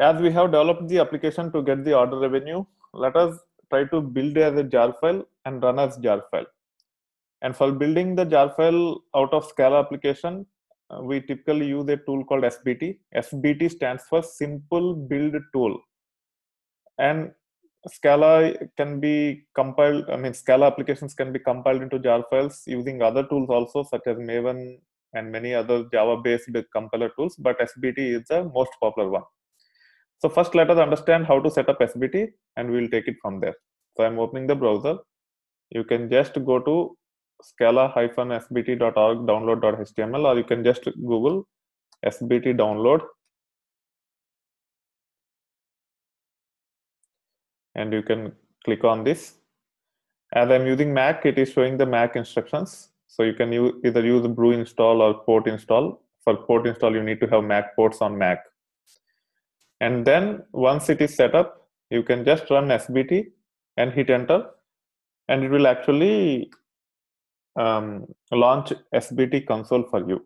As we have developed the application to get the order revenue, let us try to build as a jar file and run as jar file. And for building the jar file out of Scala application, uh, we typically use a tool called SBT. SBT stands for Simple Build Tool. And Scala can be compiled, I mean, Scala applications can be compiled into jar files using other tools also, such as Maven and many other Java based compiler tools, but SBT is the most popular one. So, first, let us understand how to set up SBT and we'll take it from there. So, I'm opening the browser. You can just go to scala-sbt.org download.html or you can just Google SBT download and you can click on this. As I'm using Mac, it is showing the Mac instructions. So you can either use brew install or port install. For port install, you need to have MacPorts on Mac. And then once it is set up, you can just run SBT and hit enter and it will actually um, launch SBT console for you.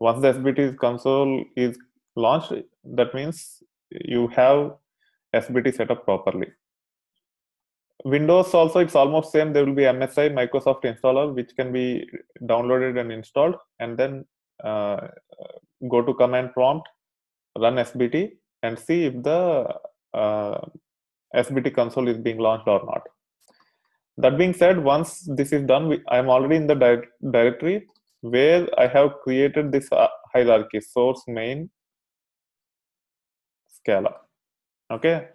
Once the SBT console is launched, that means you have SBT set up properly. Windows also, it's almost same. There will be MSI, Microsoft installer, which can be downloaded and installed, and then uh, go to command prompt, run SBT, and see if the uh, SBT console is being launched or not. That being said, once this is done, I am already in the di directory where I have created this uh, hierarchy source main Scala. Okay.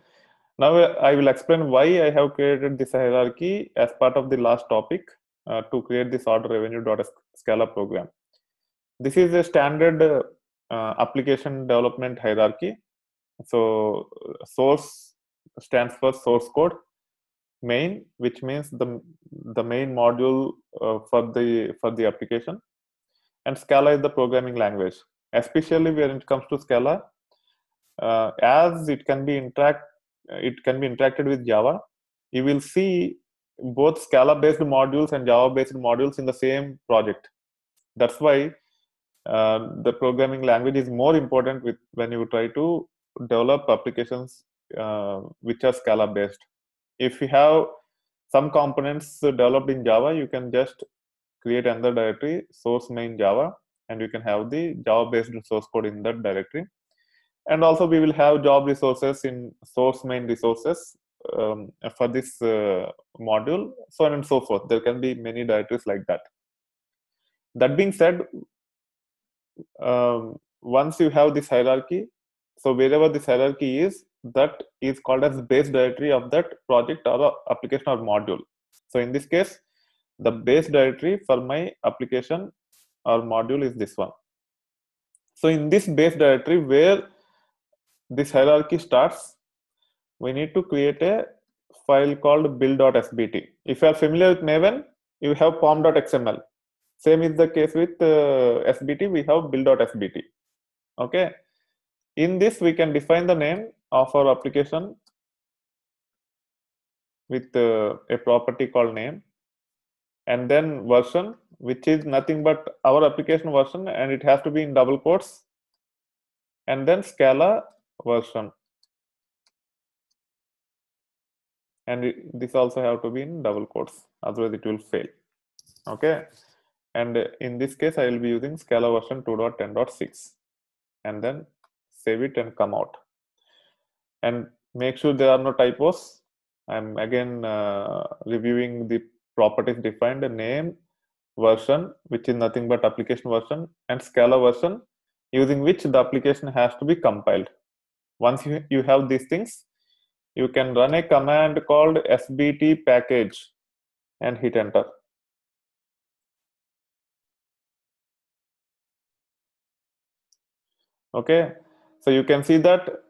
Now I will explain why I have created this hierarchy as part of the last topic uh, to create this order revenue.scala program. This is a standard uh, application development hierarchy. So source stands for source code main which means the the main module uh, for the for the application. And scala is the programming language. Especially when it comes to scala uh, as it can be interact it can be interacted with java you will see both scala based modules and java based modules in the same project. That's why uh, the programming language is more important with when you try to develop applications uh, which are scala based if you have some components developed in Java, you can just create another directory, source main Java, and you can have the Java based source code in that directory. And also, we will have job resources in source main resources um, for this uh, module, so on and so forth. There can be many directories like that. That being said, um, once you have this hierarchy, so wherever this hierarchy is, that is called as base directory of that project or application or module. So in this case, the base directory for my application or module is this one. So in this base directory where this hierarchy starts, we need to create a file called build.sbt. If you are familiar with Maven, you have pom.xml. Same is the case with uh, SBT, we have build.sbt. Okay. In this, we can define the name of our application with uh, a property called name and then version which is nothing but our application version and it has to be in double quotes and then scala version. And it, this also have to be in double quotes. Otherwise it will fail. Okay and in this case i will be using scala version 2.10.6 and then save it and come out and make sure there are no typos. I'm again uh, reviewing the properties defined name version, which is nothing but application version, and Scala version, using which the application has to be compiled. Once you, you have these things, you can run a command called sbt package and hit enter. Okay, so you can see that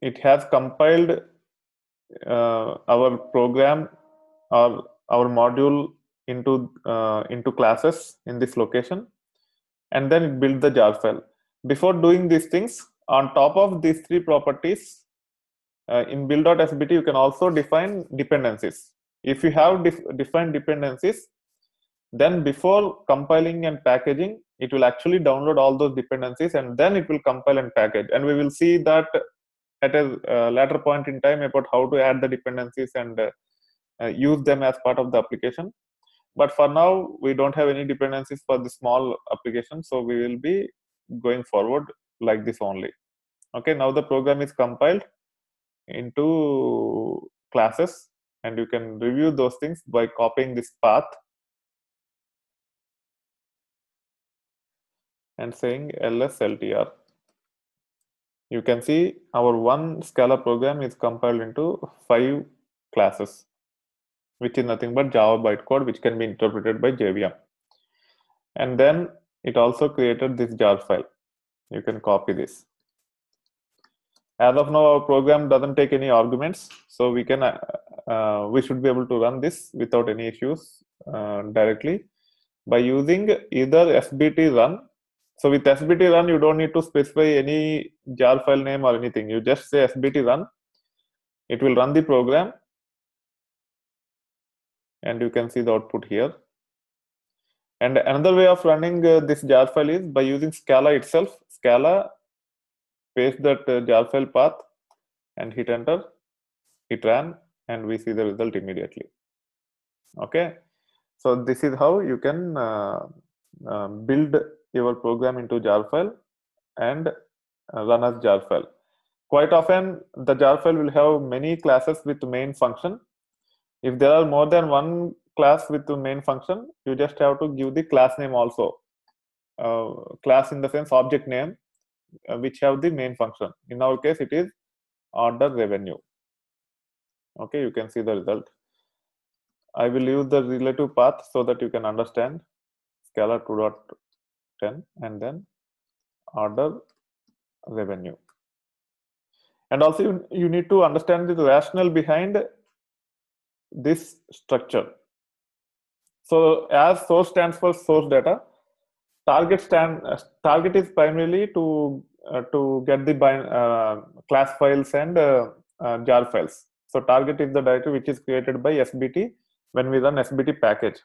it has compiled uh, our program or our module into uh, into classes in this location and then it built the jar file. Before doing these things on top of these three properties uh, in build.sbt you can also define dependencies. If you have def defined dependencies then before compiling and packaging it will actually download all those dependencies and then it will compile and package. And we will see that at a uh, later point in time about how to add the dependencies and uh, uh, use them as part of the application. But for now we don't have any dependencies for the small application so we will be going forward like this only. Okay now the program is compiled into classes and you can review those things by copying this path and saying lsltr you can see our one Scala program is compiled into five classes, which is nothing but Java bytecode, which can be interpreted by JVM. And then it also created this jar file. You can copy this. As of now, our program doesn't take any arguments, so we can uh, uh, we should be able to run this without any issues uh, directly by using either SBT run so with SBT run, you don't need to specify any jar file name or anything. You just say SBT run. It will run the program. And you can see the output here. And another way of running uh, this jar file is by using Scala itself. Scala, paste that uh, jar file path and hit enter. It ran and we see the result immediately. Okay. So this is how you can uh, uh build your program into jar file and uh, run as jar file. Quite often the jar file will have many classes with main function. If there are more than one class with the main function you just have to give the class name also. Uh, class in the sense object name uh, which have the main function. In our case it is order revenue. Okay you can see the result. I will use the relative path so that you can understand. Scala 2 10 and then order revenue. And also you, you need to understand the rationale behind this structure. So as source stands for source data target stand uh, target is primarily to uh, to get the uh, class files and uh, uh, jar files. So target is the directory which is created by sbt when we run sbt package.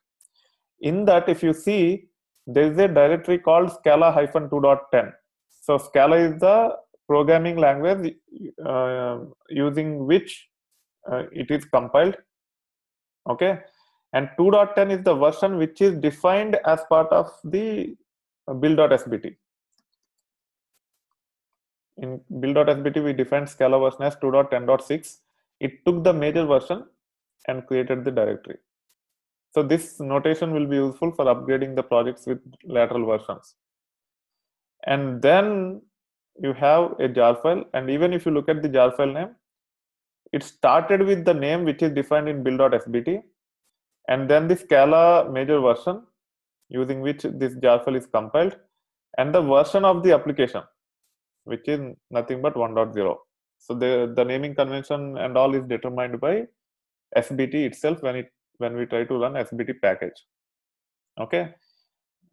In that if you see there is a directory called scala-2.10 so scala is the programming language uh, using which uh, it is compiled. Okay? And 2.10 is the version which is defined as part of the build.sbt in build.sbt we defined scala version as 2.10.6 it took the major version and created the directory so this notation will be useful for upgrading the projects with lateral versions. And then you have a jar file. And even if you look at the jar file name, it started with the name which is defined in build.sbt and then the Scala major version using which this jar file is compiled and the version of the application which is nothing but 1.0. So the, the naming convention and all is determined by SBT itself when it when we try to run SBT package. Okay,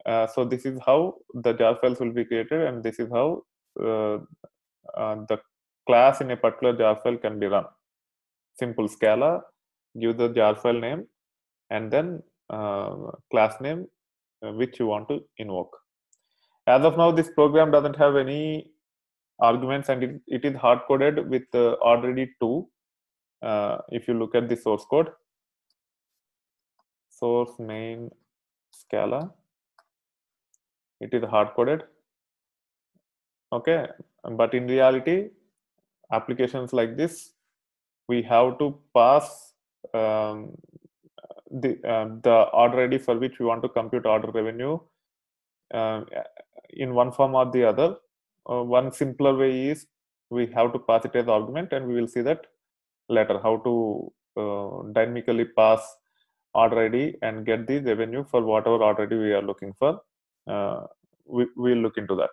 uh, so this is how the jar files will be created, and this is how uh, uh, the class in a particular jar file can be run. Simple Scala, give the jar file name, and then uh, class name uh, which you want to invoke. As of now, this program doesn't have any arguments, and it, it is hard coded with uh, already two. if you look at the source code, source main scala. It is hard coded. Okay but in reality applications like this we have to pass um, the uh, the order id for which we want to compute order revenue uh, in one form or the other. Uh, one simpler way is we have to pass it as argument and we will see that later how to uh, dynamically pass ID and get the revenue for whatever ID we are looking for. Uh, we will look into that.